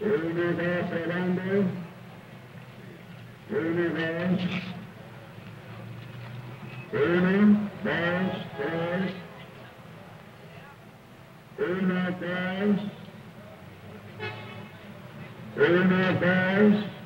Universe around probando. Universe. Universe. Universe. Universe. Universe.